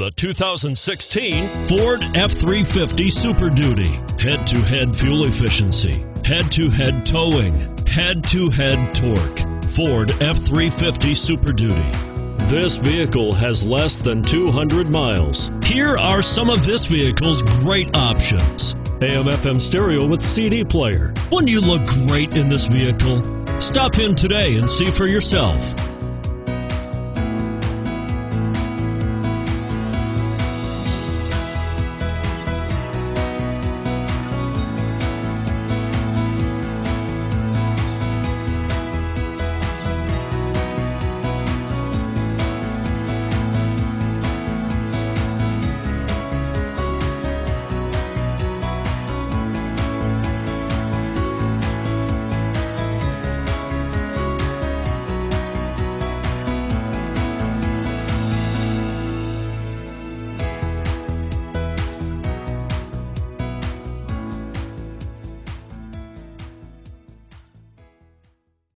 The 2016 Ford F-350 Super Duty. Head-to-head fuel efficiency. Head-to-head towing. Head-to-head torque. Ford F-350 Super Duty. This vehicle has less than 200 miles. Here are some of this vehicle's great options. AM FM stereo with CD player. Wouldn't you look great in this vehicle? Stop in today and see for yourself.